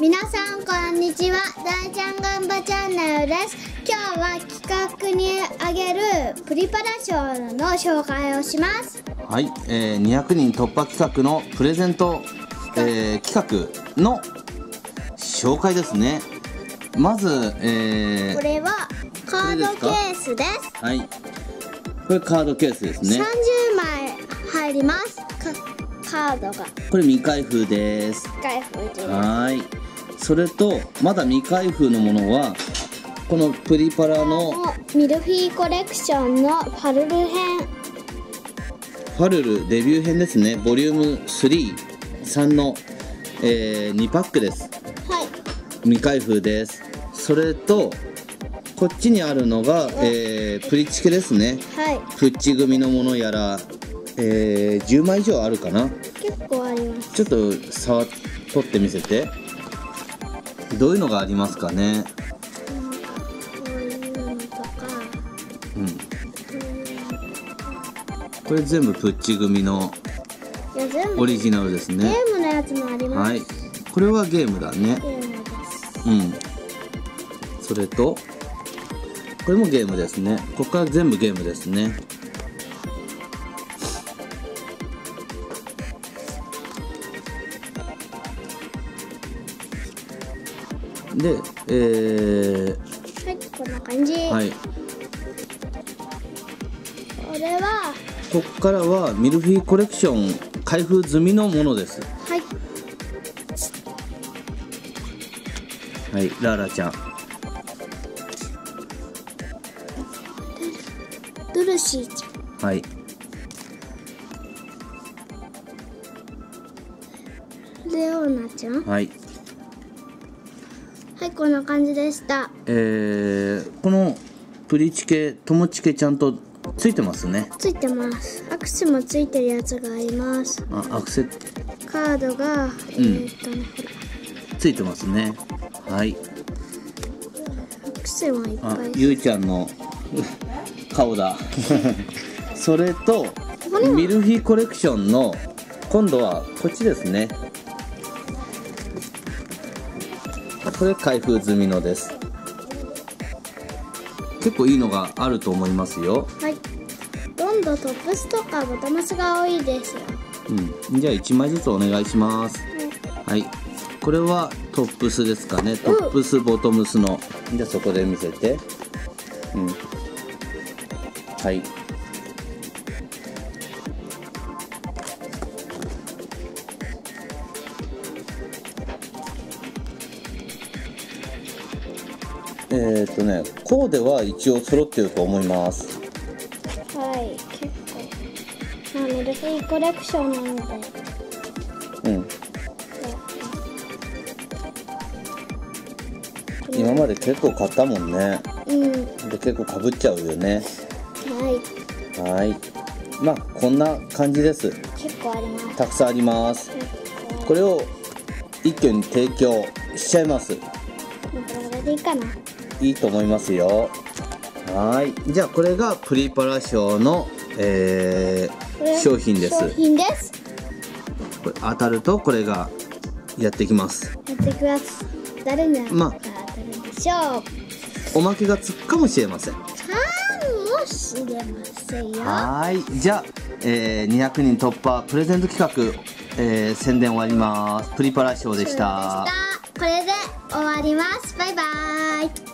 皆さんこんにちは。大ちゃんがんばチャンネルです。今日は企画にあげるプリパラ賞の紹介をします。はい、えー、200人突破企画のプレゼント、えー、企画の紹介ですね。まず、えー、これはカードケースです。はい。これカードケースですね。30枚入りますカードが。これ未開封です。開封です。はい。それとまだ未開封のものはこのプリパラのミルフィーコレクションのパルル編。ファルルデビュー編ですね。ボリューム33の、えー、2パックです。はい。未開封です。それとこっちにあるのが、えー、プリチケですね。はい。プッチ組のものやら、えー、10枚以上あるかな？結構あります。ちょっと触っ取ってみせて。どういうのがありますかね？こういうのとか。うん。これ全部プッチ組のオリジナルですゲねームのやつもあります、はい。これはゲームだね。ゲームです。うん。それとこれもゲームですね。ここから全部ゲームですねでえはいこんな感じ、ー、はい。これは？ここからはミルフィーコレクション開封済みのものです。はい。はいラーラちゃん。ドルシーちゃん。はい。レオナちゃん。はいはいこんな感じでした。えー、このプリチケ友チケちゃんとついてますね。ついてます。アクセもついてるやつがあります。あアクセカードが、えーっとねついてますね。はい。アクセはいっぱい。あゆうちゃんの 顔だ。それとミルフィーコレクションの今度はこっちですねこれ開封済みのです。結構いいのがあると思いますよ。はい。どんどんトップスとかボタムスが多いですよ。うん。じゃあ1枚ずつお願いします。はい。これはトップスですかね。トップスボトムスの。じゃあそこで見せて。うん。はいえっ、ー、とねコーデは一応揃ってると思います。はい結構。まあミルフィーコレクションなので。うん。今まで結構買ったもんね。うん。で結構かぶっちゃうよね。はい。はい。まあこんな感じです。結構あります。たくさんあります。これを一挙に提供しちゃいます。これでいいかないいと思いますよ。はい。じゃあこれがプリパラ賞の、えー商品です。商品です。これ当たるとこれがやってきます。やってください。誰にまあ当たるでしょう。おまけがつくかもしれません。かもしれませんよ。はい。じゃあ、えー200人突破プレゼント企画、えー宣伝終わります。プリパラ賞でした。これで終わります。バイバイ